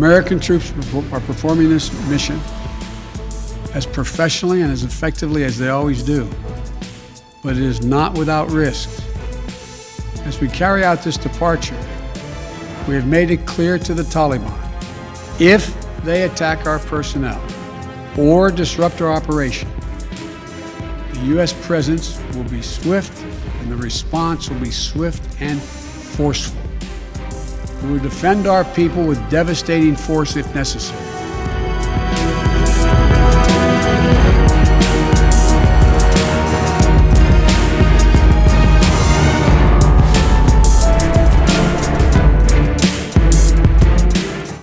American troops are performing this mission as professionally and as effectively as they always do. But it is not without risks. As we carry out this departure, we have made it clear to the Taliban if they attack our personnel or disrupt our operation, the U.S. presence will be swift and the response will be swift and forceful. We will defend our people with devastating force if necessary.